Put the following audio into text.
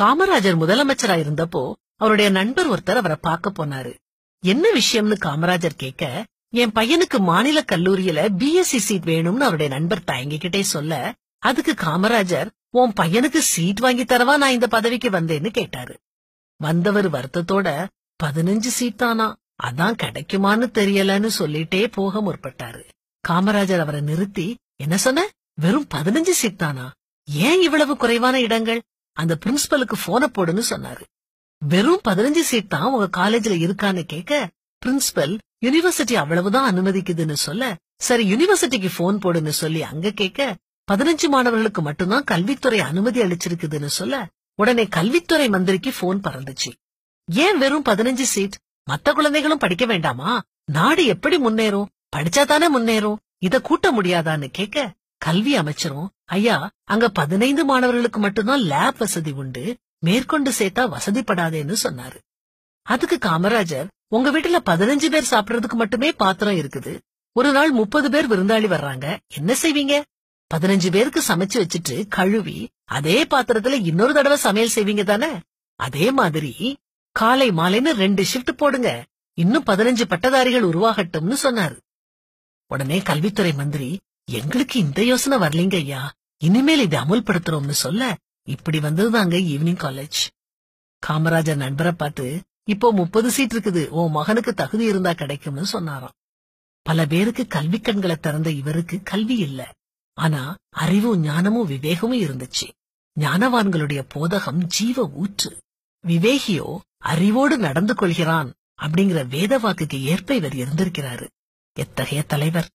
காமராஜர் முதலமைச்சரா இருந்தப்போ அவருடைய நண்பர் ஒருத்தர் அவரை பார்க்க போனாரு. என்ன விஷயம்னு காமராஜர் கேட்க என் பையனுக்கு மாநில கல்லூரியில பிஎஸ்சி சீட் வேணும்னு அவருடைய நண்பர் தயங்கிக்கிட்டே சொல்ல அதுக்கு காமராஜர் உன் பையனுக்கு சீட் வாங்கி தரவா நான் இந்த பதவிக்கு வந்தேன்னு கேட்டாரு. வந்தவர் வருத்தத்தோட பதினஞ்சு சீட் தானா? அதான் கிடைக்குமான்னு தெரியலன்னு சொல்லிட்டே போக முற்பட்டாரு. காமராஜர் அவரை நிறுத்தி என்ன சொன்ன? வெறும் பதினஞ்சு சீட் தானா? ஏன் இவ்வளவு குறைவான இடங்கள்? அந்த பிரின்சிபலுக்கு போன போடுன்னு சொன்னாரு. வெறும் பதினஞ்சு சீட் தான் உங்க காலேஜ்ல இருக்கான்னு கேட்க பிரின்சிபல் யுனிவர்சிட்டி அவ்வளவுதான் அனுமதிக்குதுன்னு சொல்ல சரி யுனிவர்சிட்டிக்கு போன் போடுன்னு சொல்லி அங்க கேட்க பதினஞ்சு மாணவர்களுக்கு மட்டும்தான் கல்வித்துறை அனுமதி அளிச்சிருக்குதுன்னு சொல்ல உடனே கல்வித்துறை மந்திரிக்கு போன் பறந்துச்சு. ஏன் வெறும் பதினஞ்சு சீட் மத்த குழந்தைகளும் படிக்க வேண்டாமா? நாடு எப்படி முன்னேறும்? படிச்சா தானே முன்னேறும்? இத கூட்ட முடியாதான்னு கேட்க கல்வி அமைச்சரும் ஐயா அங்க பதினைந்து மாணவர்களுக்கு மட்டும்தான் லேப் வசதி உண்டு. மேற்கொண்டு சேர்த்தா வசதிப்படாதேன்னு சொன்னாரு. அதுக்கு காமராஜர் உங்க வீட்டுல பதினஞ்சு பேர் சாப்பிடறதுக்கு மட்டுமே பாத்திரம் இருக்குது. ஒரு நாள் முப்பது பேர் விருந்தாளி வர்றாங்க. என்ன செய்வீங்க? பதினஞ்சு பேருக்கு சமைச்சு வச்சுட்டு கழுவி அதே பாத்திரத்துல இன்னொரு தடவை சமையல் செய்வீங்க தானே? அதே மாதிரி காலை மாலைன்னு ரெண்டு ஷிஃப்ட் போடுங்க. இன்னும் பதினஞ்சு பட்டதாரிகள் உருவாகட்டும்னு சொன்னாரு. உடனே கல்வித்துறை மந்திரி எங்களுக்கு இந்த யோசனை வரலீங்க ஐயா. இனிமேல் இதை அமுல்படுத்துறோம்னு சொல்ல இப்படி வந்ததுதாங்க ஈவினிங் காலேஜ் காமராஜர் நண்பரை பார்த்து இப்போ முப்பது சீட் இருக்குது. உன் மகனுக்கு தகுதி இருந்தா கிடைக்கும்னு சொன்னாராம். பல பேருக்கு கல்வி கண்களை திறந்த இவருக்கு கல்வி இல்ல. ஆனா அறிவும் ஞானமும் விவேகமும் இருந்துச்சு. ஞானவான்களுடைய போதகம் ஜீவ ஊற்று. விவேகியோ அறிவோடு நடந்து கொள்கிறான் அப்படிங்கிற வேத வாக்குக்கு ஏற்ப இவர் இருந்திருக்கிறாரு. எத்தகைய தலைவர்?